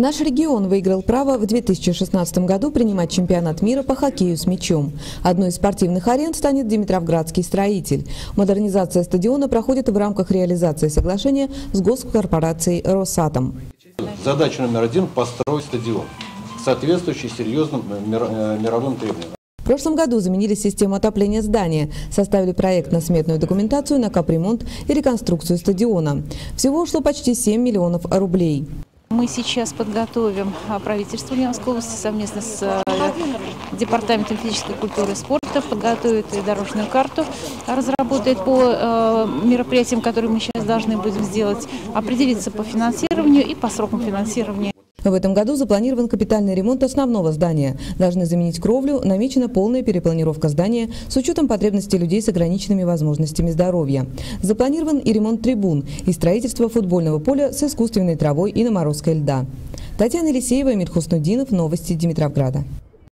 Наш регион выиграл право в 2016 году принимать чемпионат мира по хоккею с мячом. Одной из спортивных арен станет Димитровградский строитель. Модернизация стадиона проходит в рамках реализации соглашения с госкорпорацией «Росатом». Задача номер один – построить стадион, соответствующий серьезным э, э, мировым требованиям. В прошлом году заменили систему отопления здания, составили проектно-сметную документацию на капремонт и реконструкцию стадиона. Всего ушло почти 7 миллионов рублей. Мы сейчас подготовим а, правительство Ульяновской области совместно с э, Департаментом физической культуры и спорта, подготовит дорожную карту, разработает по э, мероприятиям, которые мы сейчас должны будем сделать, определиться по финансированию и по срокам финансирования. В этом году запланирован капитальный ремонт основного здания. Должны заменить кровлю, намечена полная перепланировка здания с учетом потребностей людей с ограниченными возможностями здоровья. Запланирован и ремонт трибун, и строительство футбольного поля с искусственной травой и наморозкой льда. Татьяна Елисеева, Эмир Хуснудинов, Новости Димитровграда.